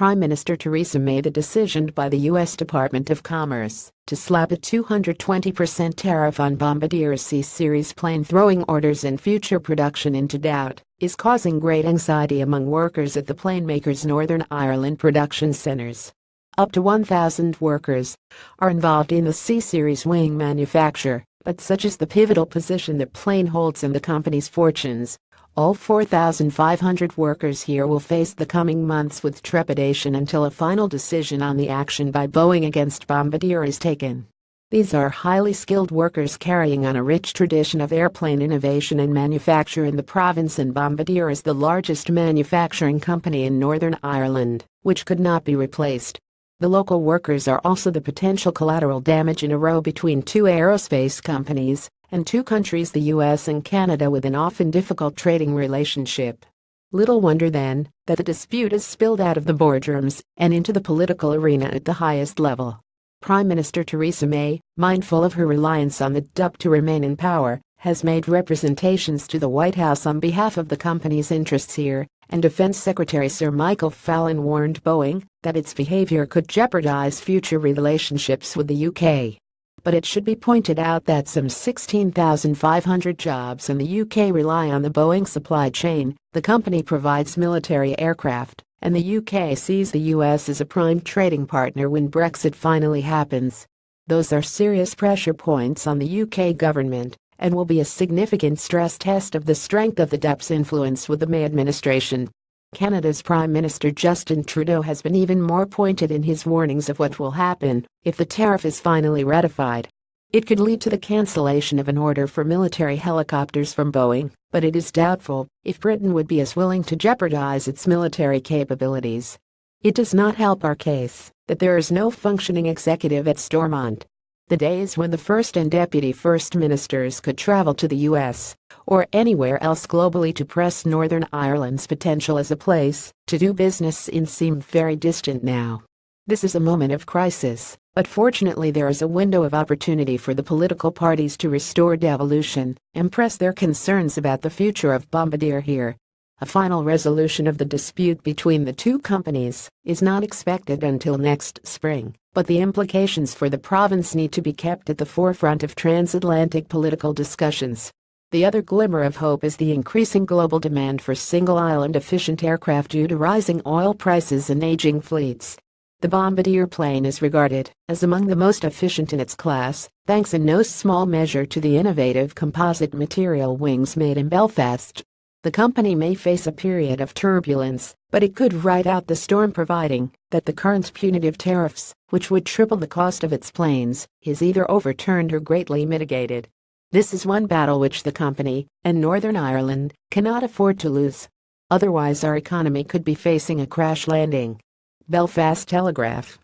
Prime Minister Theresa May the decision by the U.S. Department of Commerce to slap a 220% tariff on Bombardier's C-Series plane throwing orders and future production into doubt is causing great anxiety among workers at the plane maker's Northern Ireland production centers. Up to 1,000 workers are involved in the C-Series wing manufacture, but such is the pivotal position the plane holds in the company's fortunes all 4,500 workers here will face the coming months with trepidation until a final decision on the action by Boeing against Bombardier is taken. These are highly skilled workers carrying on a rich tradition of airplane innovation and manufacture in the province and Bombardier is the largest manufacturing company in Northern Ireland, which could not be replaced. The local workers are also the potential collateral damage in a row between two aerospace companies, and two countries the US and Canada with an often difficult trading relationship. Little wonder then that the dispute has spilled out of the boardrooms and into the political arena at the highest level. Prime Minister Theresa May, mindful of her reliance on the DUP to remain in power, has made representations to the White House on behalf of the company's interests here, and Defense Secretary Sir Michael Fallon warned Boeing that its behavior could jeopardize future relationships with the UK but it should be pointed out that some 16,500 jobs in the UK rely on the Boeing supply chain. The company provides military aircraft, and the UK sees the US as a prime trading partner when Brexit finally happens. Those are serious pressure points on the UK government and will be a significant stress test of the strength of the DUP's influence with the May administration. Canada's Prime Minister Justin Trudeau has been even more pointed in his warnings of what will happen if the tariff is finally ratified. It could lead to the cancellation of an order for military helicopters from Boeing, but it is doubtful if Britain would be as willing to jeopardize its military capabilities. It does not help our case that there is no functioning executive at Stormont. The days when the first and deputy first ministers could travel to the U.S or anywhere else globally to press Northern Ireland's potential as a place to do business in seem very distant now. This is a moment of crisis, but fortunately there is a window of opportunity for the political parties to restore devolution and press their concerns about the future of Bombardier here. A final resolution of the dispute between the two companies is not expected until next spring, but the implications for the province need to be kept at the forefront of transatlantic political discussions. The other glimmer of hope is the increasing global demand for single-aisle and efficient aircraft due to rising oil prices and aging fleets. The Bombardier plane is regarded as among the most efficient in its class, thanks in no small measure to the innovative composite material wings made in Belfast. The company may face a period of turbulence, but it could ride out the storm providing that the current punitive tariffs, which would triple the cost of its planes, is either overturned or greatly mitigated. This is one battle which the company and Northern Ireland cannot afford to lose. Otherwise our economy could be facing a crash landing. Belfast Telegraph